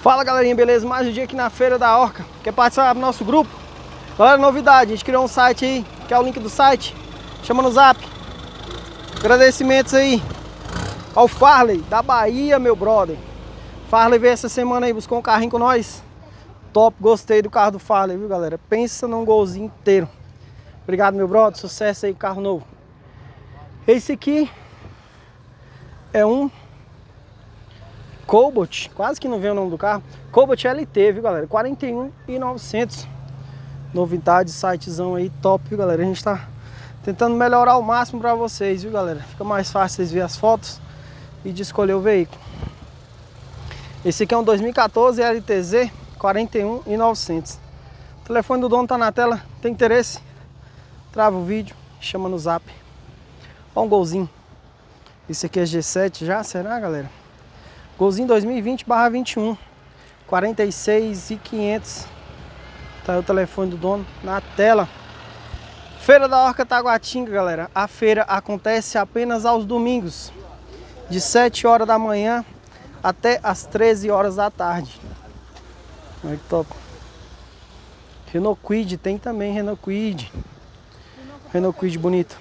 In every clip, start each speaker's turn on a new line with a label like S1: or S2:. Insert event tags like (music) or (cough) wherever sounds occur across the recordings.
S1: Fala galerinha, beleza? Mais um dia aqui na Feira da Orca. Quer participar do nosso grupo? Galera, novidade, a gente criou um site aí, que é o link do site. Chama no zap. Agradecimentos aí ao Farley, da Bahia, meu brother. Farley veio essa semana aí, buscou um carrinho com nós. Top, gostei do carro do Farley, viu galera? Pensa num golzinho inteiro. Obrigado, meu brother, sucesso aí, carro novo. Esse aqui é um Cobalt, quase que não vê o nome do carro. Cobalt LT, viu, galera? 41.900. Novidade, sitezão aí, top, viu, galera? A gente tá tentando melhorar ao máximo para vocês, viu, galera? Fica mais fácil vocês verem as fotos e de escolher o veículo. Esse aqui é um 2014 LTZ 41.900. O telefone do dono tá na tela, tem interesse? Trava o vídeo, chama no zap. Olha um golzinho. Esse aqui é G7 já, será, galera? Golzinho 2020 barra 21. 46 e 500. Tá o telefone do dono na tela. Feira da Orca Taguatinga, galera. A feira acontece apenas aos domingos. De 7 horas da manhã até as 13 horas da tarde. Olha que top. Renault Quid, tem também Renault Quid. Renault Quid bonito.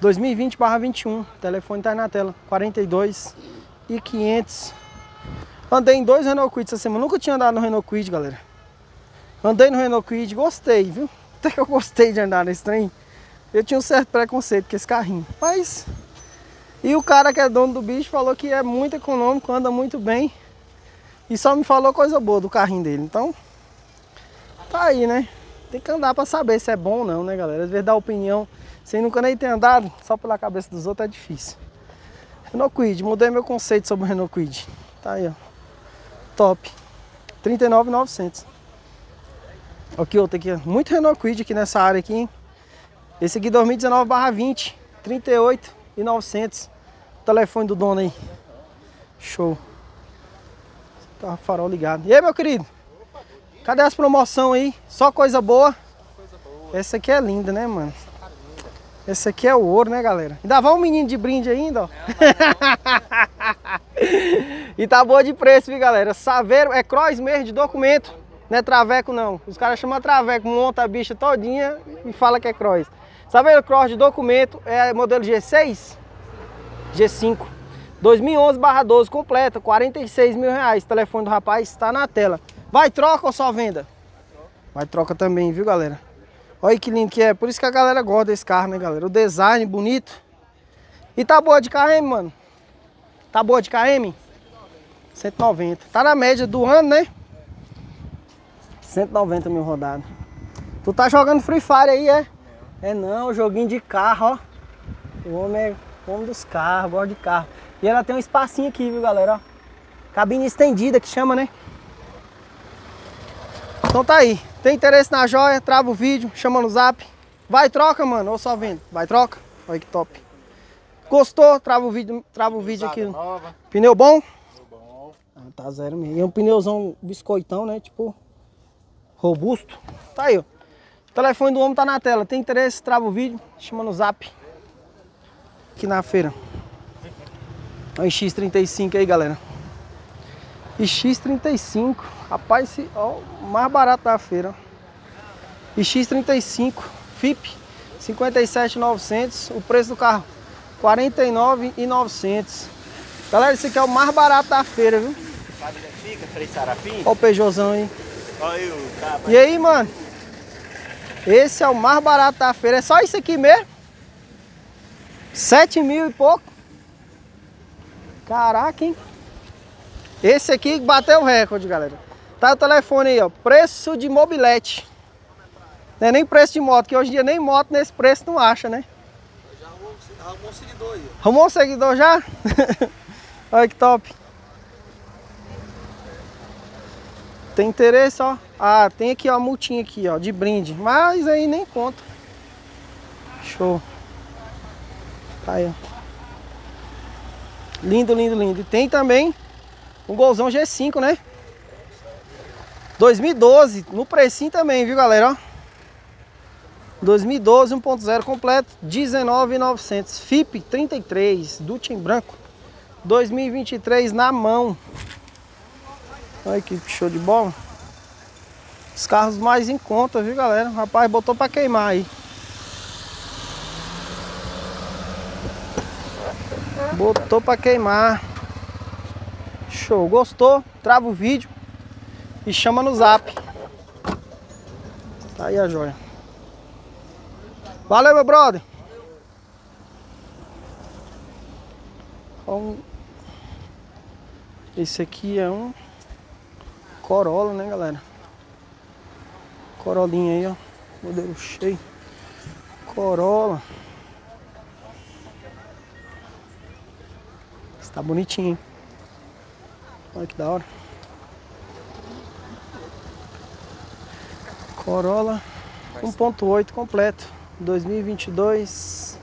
S1: 2020 barra 21. Telefone tá na tela. 42 e 500. Andei em dois Renault Quid essa semana. Nunca tinha andado no Renault Quid, galera. Andei no Renault Quid, gostei, viu? (laughs) Até que eu gostei de andar nesse trem. Eu tinha um certo preconceito com esse carrinho. Mas... E o cara que é dono do bicho falou que é muito econômico, anda muito bem. E só me falou coisa boa do carrinho dele. Então... Tá aí, né? Tem que andar pra saber se é bom ou não, né, galera? Às vezes dar opinião sem nunca nem ter andado, só pela cabeça dos outros é difícil. Renault Quid, mudei meu conceito sobre o Renault Quid. Tá aí, ó. Top. 39,900. Aqui outro aqui, ó. Muito Renault Quid aqui nessa área aqui, hein? Esse aqui 2019 barra 20, 38,900. Telefone do dono aí. Show. Tá farol ligado. E aí, meu querido? Cadê as promoções aí? Só coisa boa? Essa aqui é linda, né, mano? Esse aqui é o ouro, né, galera? Ainda vai um menino de brinde ainda, ó. (laughs) e tá boa de preço, viu, galera? Saveiro é cross mesmo de documento. Não é traveco, não. Os caras chamam traveco, monta a bicha todinha e fala que é cross. Saveiro cross de documento é modelo G6? G5. 2011 12 completa, 46 mil reais. O telefone do rapaz está na tela. Vai troca ou só venda? Vai troca também, viu, galera? Olha que lindo que é. Por isso que a galera gosta desse carro, né, galera? O design bonito. E tá boa de KM, mano? Tá boa de KM? 190. Tá na média do ano, né? 190 mil rodadas. Tu tá jogando Free Fire aí, é? É não, joguinho de carro, ó. O homem é o homem dos carros, gosta de carro. E ela tem um espacinho aqui, viu, galera? Ó. Cabine estendida que chama, né? Então tá aí. Tem interesse na joia? Trava o vídeo, chama no zap. Vai troca, mano, ou só vendo? Vai troca? Olha que top. Gostou? Trava o vídeo, trava o vídeo aqui. Nova. Pneu bom? Pneu bom. Ah, tá zero mesmo. E é um pneuzão biscoitão, né? Tipo, robusto. Tá aí, ó. O telefone do homem tá na tela. Tem interesse? Trava o vídeo, chama no zap. Aqui na feira. Olha o X35 aí, galera. E X35, rapaz, esse, ó, o mais barato da feira. E X35, FIP, 57,900. O preço do carro, 49,900. Galera, esse aqui é o mais barato da feira, viu?
S2: Fica, Frei Sarafim.
S1: Olha o Peugeotzão aí.
S2: Olha aí o cabo.
S1: E aí, mano? Esse é o mais barato da feira. É só isso aqui mesmo? 7 mil e pouco. Caraca, hein? Esse aqui bateu o recorde, galera. Tá o telefone aí, ó. Preço de mobilete. Não é nem preço de moto, que hoje em dia nem moto nesse preço não acha, né?
S2: Já arrumou um seguidor aí.
S1: Arrumou um seguidor já? (laughs) Olha que top. Tem interesse, ó. Ah, tem aqui, ó, a multinha aqui, ó, de brinde. Mas aí nem conta. Show. Tá aí, ó. Lindo, lindo, lindo. E tem também um Golzão G5, né? 2012, no precinho também, viu, galera? 2012, 1.0 completo, 19.900. FIP 33, Dutch em branco. 2023 na mão. Olha que show de bola. Os carros mais em conta, viu galera? O rapaz botou pra queimar aí. Botou pra queimar. Show. Gostou? Trava o vídeo e chama no zap. Tá aí a joia. Valeu, meu brother. Um... Esse aqui é um Corolla, né, galera? Corolinha aí, ó. Modelo cheio. Corolla. Está bonitinho, hein? Olha que da hora. Corolla 1.8 completo. 2022.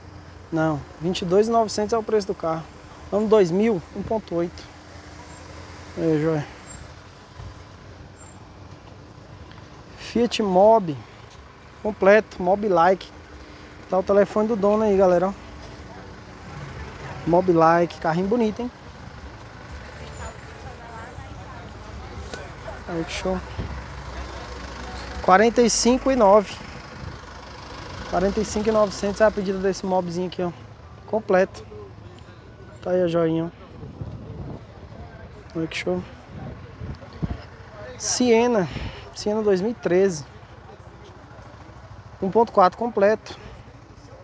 S1: Não, 22.900 é o preço do carro. Ano 2000, 1.8. Aí, joia. Fiat Mobi completo, Mobi Like. Tá o telefone do dono aí, galera. Mob Like, carrinho bonito, hein? Que show. 45 e 9. 45 e 900 é a pedida desse mobzinho aqui, ó. Completo. Tá aí a joinha, Olha que show. Siena. Siena 2013. 1.4 completo.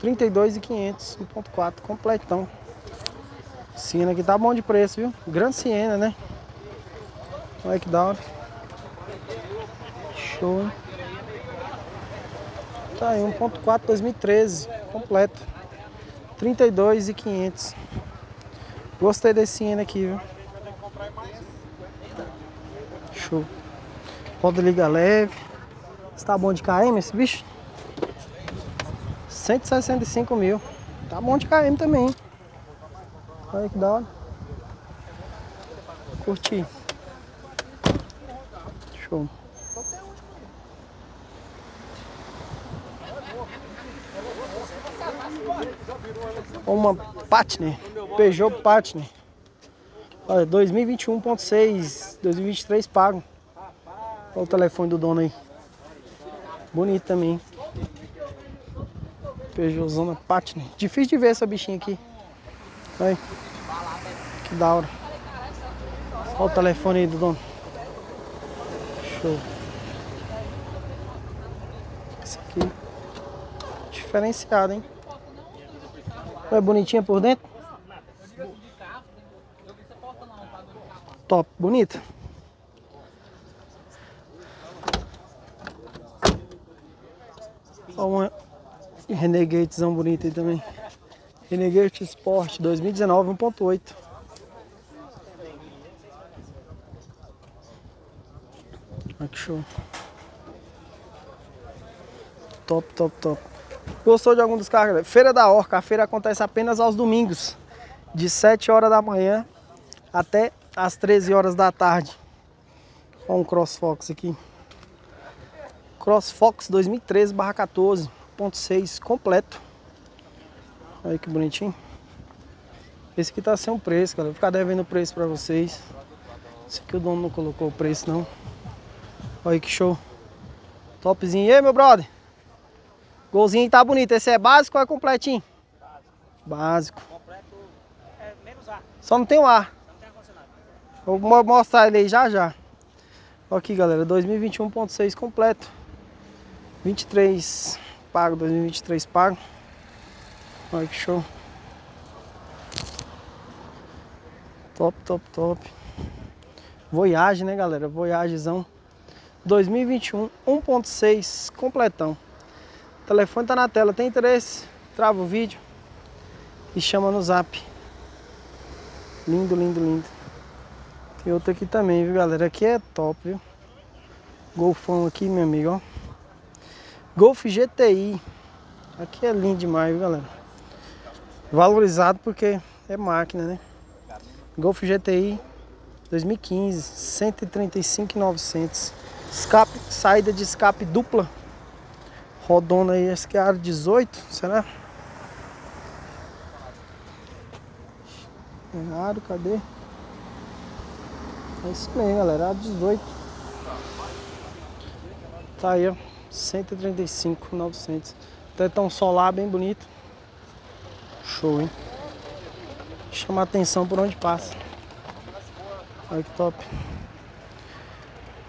S1: 32,500. 1.4 completão. Siena aqui tá bom de preço, viu? Grande Siena, né? Olha que da hora. Show? Tá aí, 1.4 2013, completo. 32,500. Gostei desse Siena aqui, viu? Show. Pode ligar leve. Está bom de KM esse bicho? 165 mil. Tá bom de KM também, hein? Olha que da hora. Curti. Show. Uma Patner, Peugeot Patner. Olha, 2021.6, 2023 pago. Olha o telefone do dono aí. Bonito também. Peugeotzona Patner. Difícil de ver essa bichinha aqui. Aí. Que da hora. Olha o telefone aí do dono. Show. Esse aqui. Diferenciado, hein? É bonitinha por dentro? Top, bonita. Olha uma Renegadezão bonita aí também. Renegade Sport 2019 1.8. Olha que show. Top, top, top. Gostou de algum dos carros? Feira da Orca. A feira acontece apenas aos domingos. De 7 horas da manhã até as 13 horas da tarde. Olha um CrossFox aqui. CrossFox 2013 14 1.6 completo. Olha que bonitinho. Esse aqui tá sem um preço, galera. Vou ficar devendo o preço pra vocês. Esse aqui o dono não colocou o preço, não. Olha que show. Topzinho. E aí, meu brother? Golzinho tá bonito. Esse é básico ou é completinho? Básico. Completo é menos ar. Só não tem o ar. Não tem ar Vou mostrar ele aí já já. Aqui, galera. 2021.6 completo. 23 pago, 2023 pago. Olha que show. Top, top, top. Voyage, né, galera? Voyagezão 2021 1.6 completão. O telefone tá na tela, tem interesse? Trava o vídeo e chama no zap. Lindo, lindo, lindo. Tem outro aqui também, viu, galera? Aqui é top, viu? Golfão aqui, meu amigo, ó. Golf GTI. Aqui é lindo demais, viu, galera? Valorizado porque é máquina, né? Golf GTI 2015, 135,900. Escape, saída de escape dupla. Rodona aí, esse que é a área 18, será? Aro, cadê? É isso mesmo, galera. A 18. Tá aí, ó. 135, 900. Tetão solar bem bonito. Show, hein? Chama a atenção por onde passa. Olha que top.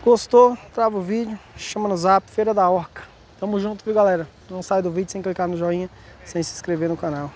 S1: Gostou? Trava o vídeo. Chama no zap. Feira da Orca. Tamo junto, viu, galera? Não sai do vídeo sem clicar no joinha, sem se inscrever no canal.